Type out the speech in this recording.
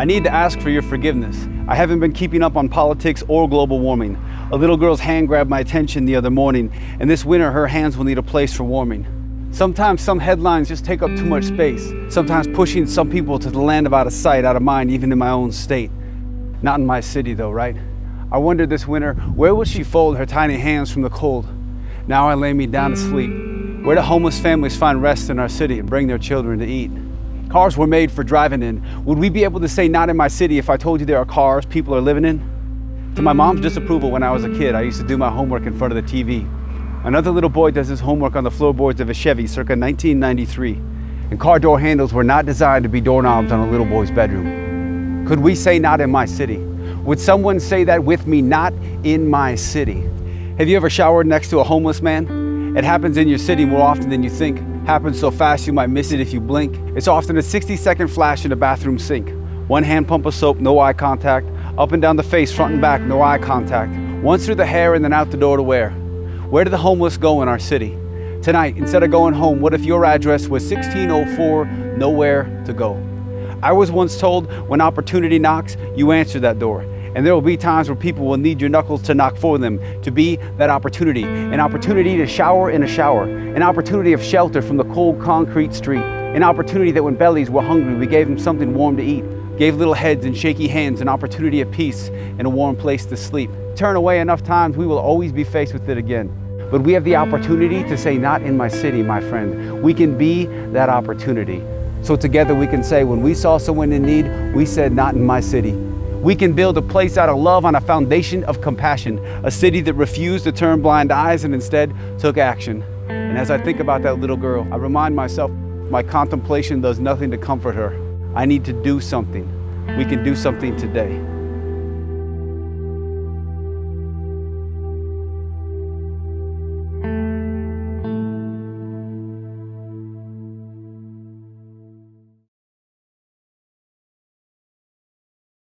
I need to ask for your forgiveness. I haven't been keeping up on politics or global warming. A little girl's hand grabbed my attention the other morning, and this winter her hands will need a place for warming. Sometimes some headlines just take up too much space, sometimes pushing some people to the land of out of sight, out of mind, even in my own state. Not in my city though, right? I wondered this winter, where would she fold her tiny hands from the cold? Now I lay me down to sleep. Where do homeless families find rest in our city and bring their children to eat? Cars were made for driving in. Would we be able to say not in my city if I told you there are cars people are living in? To my mom's disapproval when I was a kid, I used to do my homework in front of the TV. Another little boy does his homework on the floorboards of a Chevy circa 1993. And car door handles were not designed to be doorknobs on a little boy's bedroom. Could we say not in my city? Would someone say that with me, not in my city? Have you ever showered next to a homeless man? It happens in your city more often than you think happens so fast you might miss it if you blink. It's often a 60 second flash in a bathroom sink. One hand pump of soap, no eye contact. Up and down the face, front and back, no eye contact. Once through the hair and then out the door to where? Where do the homeless go in our city? Tonight, instead of going home, what if your address was 1604, nowhere to go? I was once told when opportunity knocks, you answer that door. And there will be times where people will need your knuckles to knock for them, to be that opportunity. An opportunity to shower in a shower, an opportunity of shelter from the cold concrete street, an opportunity that when bellies were hungry, we gave them something warm to eat, gave little heads and shaky hands an opportunity of peace and a warm place to sleep. Turn away enough times, we will always be faced with it again. But we have the opportunity to say, Not in my city, my friend. We can be that opportunity. So together we can say, When we saw someone in need, we said, Not in my city. We can build a place out of love on a foundation of compassion, a city that refused to turn blind eyes and instead took action. And as I think about that little girl, I remind myself my contemplation does nothing to comfort her. I need to do something. We can do something today.